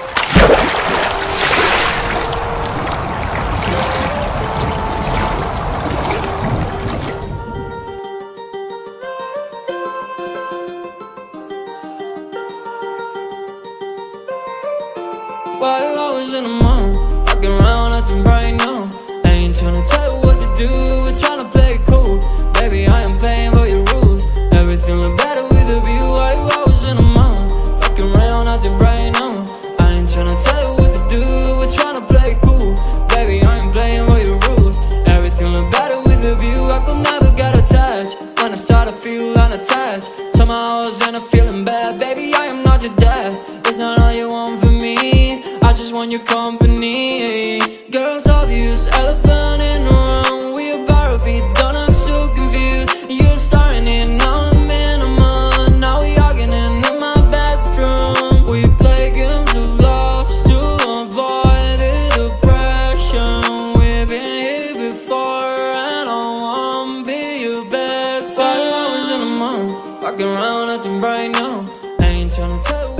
Why always in the mood? Fucking around, acting right now. I ain't tryna tell you. feel unattached. Somehow I was I'm feeling bad. Baby, I am not your dad. It's not all you want from me. I just want your company. Walking around nothing right now. I ain't tryna tell you.